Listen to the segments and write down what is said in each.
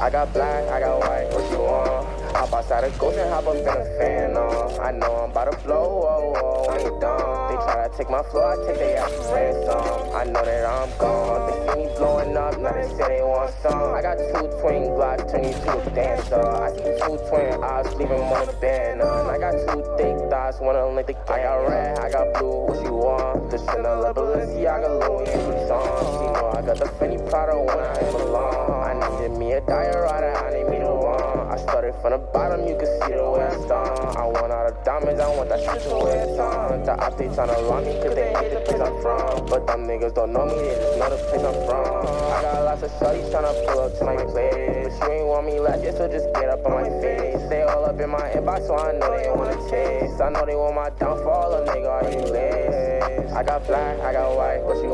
I got black, I got white, what you want? Hop outside a ghost and hop up in a fan on. I know I'm about to blow, oh, oh, I ain't dumb. They try to take my floor, I take their ass ransom. I know that I'm gone. They see me blowing up, now they say they want some. I got two twin you to a dancer. I see two twin eyes, leave them on the band. I got two thick thighs, one of them like the I got red, I got blue, what you want? The Chanel, Balenciaga, Louis, Vuitton. She know I got the Fendi Prada when I belong. I need me the one. I started from the bottom, you can see the way I start. I want all the diamonds, I want that shit to wear on. The op, they tryna rob me, cause they hate the place I'm from. But them niggas don't know me, they just know the place I'm from. I got lots of shorties tryna pull up to my place. But you ain't want me last year, so just get up on my face. Stay all up in my inbox, so I know they wanna taste. I know they want my downfall, a nigga, are you lazy? I got black, I got white, what you?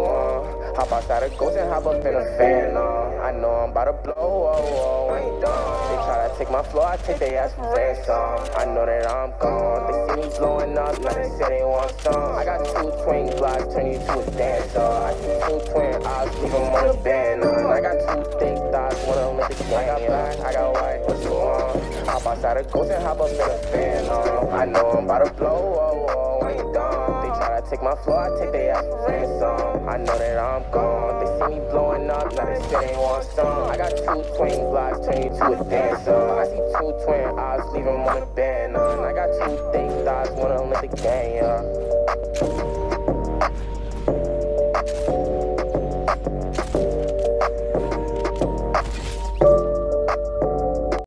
Hop outside a ghost and hop up in a fan, no. I know I'm about to blow, oh, oh, I ain't done. They try to take my floor, I take their ass for ransom. I know that I'm gone. They see me blowing up, now they say they want some. I got two twin glocks, turn you to a dancer. I see two twin eyes, leave them on the band. I got two thick thighs, one of them is the. I got black, I got white, what you want? Hop outside a ghost and hop up in a fan. No. I know I'm about to blow, oh, oh, I ain't done. They try to take my floor, I take their ass for ransom. I know that I'm gone. They see me blowing up, now they say they want some. I got two twin blocks, turn you to a dancer. I see two twin eyes, leave them on the band. I got two thick thighs, them is the gang, yeah.